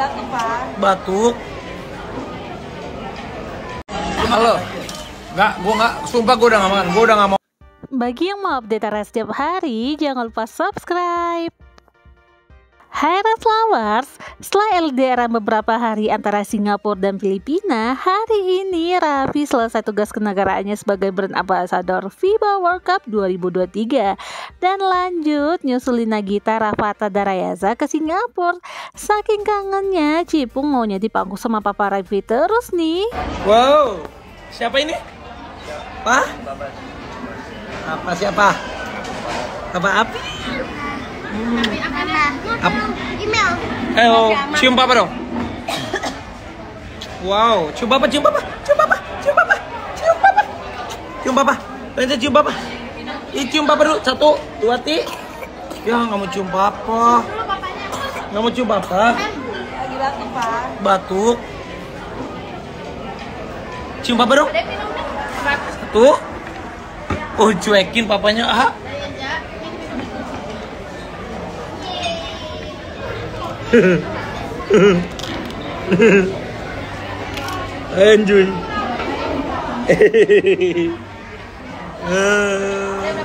batuk, Pak. Batuk. Halo. Enggak, gua enggak, sumpah gua udah gak makan. Gua udah gak mau. Bagi yang mau update Tara setiap hari, jangan lupa subscribe. Hai Red Flowers, setelah LDR beberapa hari antara Singapura dan Filipina, hari ini Raffi selesai tugas kenegaraannya sebagai brand ambassador FIBA World Cup 2023 dan lanjut nyusulin Nagita Rafata Darayaza ke Singapura. Saking kangennya, Cipung maunya dipangku sama Papa Raffi terus nih. Wow. Siapa ini? Apa? Apa siapa? Apa api? Email. Eh, oh, cium papa dong. Wow, cium papa, cium papa, cium papa, cium papa, cium papa, cium papa. Lanjut cium papa. Ih, cium papa dulu. Satu, dua, tiga. Ya, nggak mau cium papa. Nggak mau cium papa. Lagi batuk, Pak. Batuk. Cium papa dong. Satu. Oh, cuekin papanya. Ah. Anjuy. Udah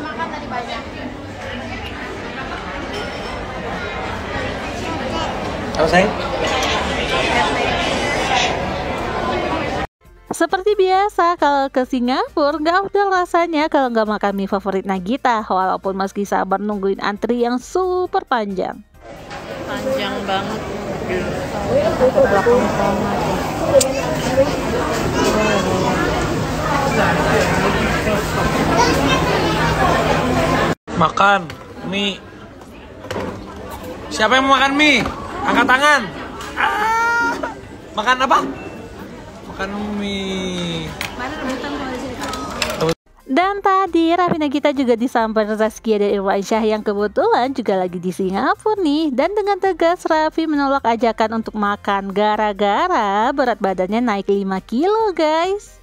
makan tadi banyak. Apa sayang? Seperti biasa, kalau ke Singapura nggak udah rasanya kalau nggak makan mie favorit Nagita, walaupun meski sabar nungguin antri yang super panjang. Panjang banget Makan mie. Siapa yang mau makan mie? Angkat tangan. Ah. Makan apa? Makan mie. Mana rebutan Dan tadi Raffi Nagita juga disamper Zaskia dan Irwan Syah yang kebetulan juga lagi di Singapura nih. Dan dengan tegas Raffi menolak ajakan untuk makan gara-gara berat badannya naik 5 kilo guys.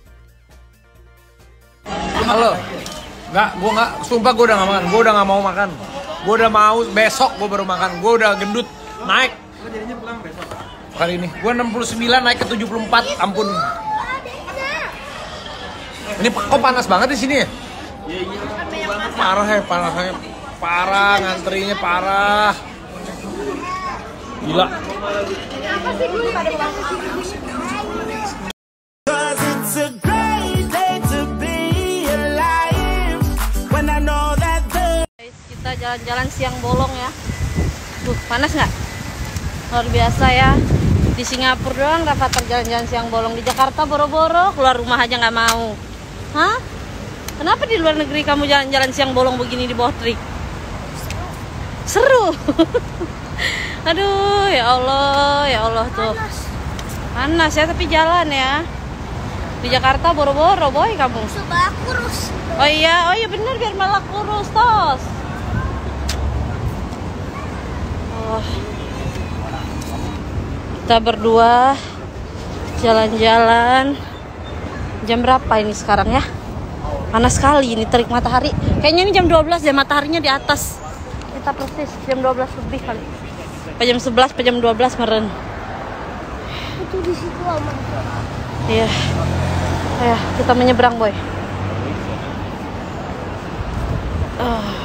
Halo. Enggak, gua enggak, sumpah gua udah gak makan. Gua udah gak mau makan. Gua udah mau besok gua baru makan. Gua udah gendut naik. Kali ini gua 69 naik ke 74. Ampun. Ini kok panas banget di sini ya? Parah ya, parah ya. Parah, ngantrinya parah. Gila. Apa sih pada kita jalan-jalan siang bolong ya Tuh, panas nggak luar biasa ya di Singapura doang dapat jalan-jalan siang bolong di Jakarta boro-boro keluar rumah aja nggak mau hah kenapa di luar negeri kamu jalan-jalan siang bolong begini di bawah trik seru aduh ya Allah ya Allah tuh panas ya tapi jalan ya di Jakarta boro-boro boy kamu kurus. Oh iya, oh iya bener biar malah kurus tos. Oh. Kita berdua jalan-jalan. Jam berapa ini sekarang ya? Panas sekali ini terik matahari. Kayaknya ini jam 12 ya mataharinya di atas. Kita persis jam 12 lebih kali. Apa jam 11, apa jam 12 meren. Itu di situ aman. Iya. Ayo, kita menyeberang, boy. Ah.